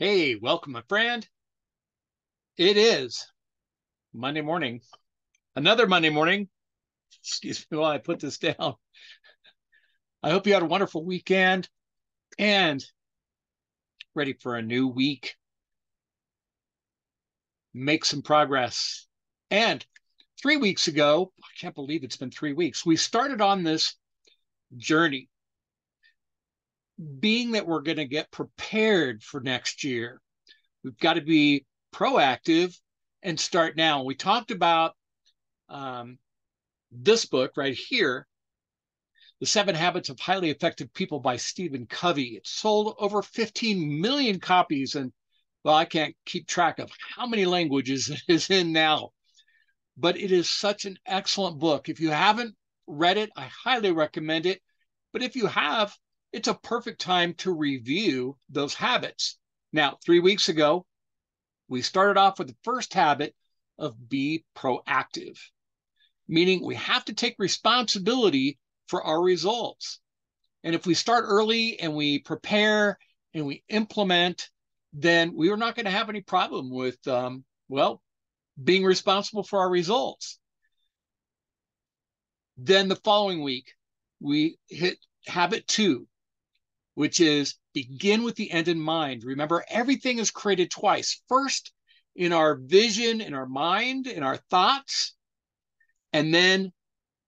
Hey, welcome, my friend. It is Monday morning, another Monday morning. Excuse me while I put this down. I hope you had a wonderful weekend and ready for a new week. Make some progress. And three weeks ago, I can't believe it's been three weeks, we started on this journey being that we're going to get prepared for next year, we've got to be proactive and start now. We talked about um, this book right here, The Seven Habits of Highly Effective People by Stephen Covey. It's sold over 15 million copies. And well, I can't keep track of how many languages it is in now. But it is such an excellent book. If you haven't read it, I highly recommend it. But if you have, it's a perfect time to review those habits. Now, three weeks ago, we started off with the first habit of be proactive, meaning we have to take responsibility for our results. And if we start early and we prepare and we implement, then we were not going to have any problem with, um, well, being responsible for our results. Then the following week, we hit habit two, which is begin with the end in mind. Remember, everything is created twice first in our vision, in our mind, in our thoughts, and then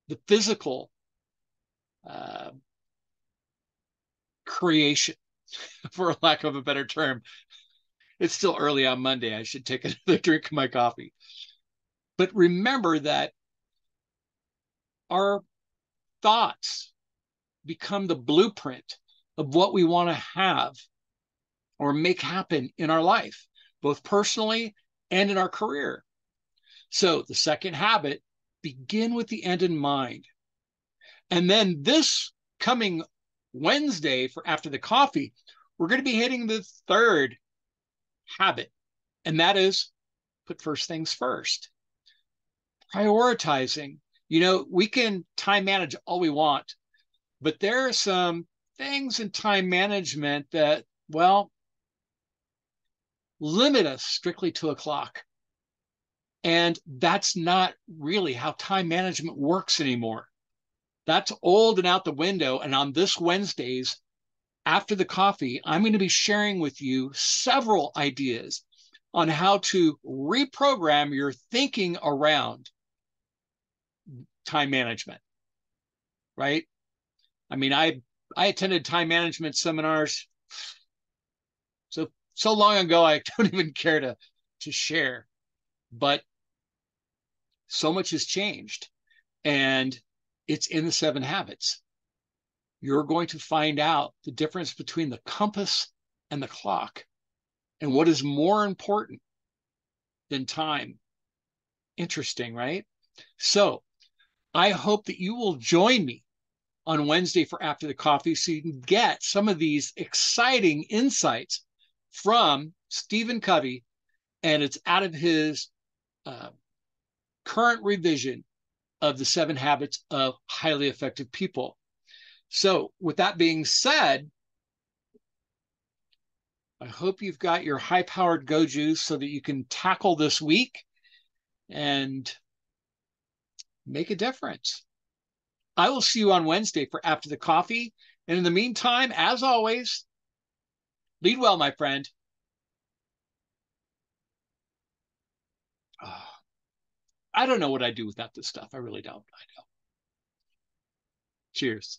the physical uh, creation, for lack of a better term. It's still early on Monday. I should take another drink of my coffee. But remember that our thoughts become the blueprint of what we want to have or make happen in our life, both personally and in our career. So, the second habit begin with the end in mind. And then this coming Wednesday for after the coffee, we're going to be hitting the third habit, and that is put first things first. Prioritizing. You know, we can time manage all we want, but there are some things in time management that, well, limit us strictly to a clock. And that's not really how time management works anymore. That's old and out the window. And on this Wednesdays, after the coffee, I'm going to be sharing with you several ideas on how to reprogram your thinking around time management. Right? I mean, I I attended time management seminars so so long ago I don't even care to to share. But so much has changed and it's in the seven habits. You're going to find out the difference between the compass and the clock and what is more important than time. Interesting, right? So I hope that you will join me on Wednesday for After the Coffee so you can get some of these exciting insights from Stephen Covey. And it's out of his uh, current revision of the seven habits of highly effective people. So, with that being said, I hope you've got your high powered go juice so that you can tackle this week and make a difference. I will see you on Wednesday for After the Coffee. And in the meantime, as always, lead well, my friend. Oh, I don't know what I'd do without this stuff. I really don't. I know. Cheers.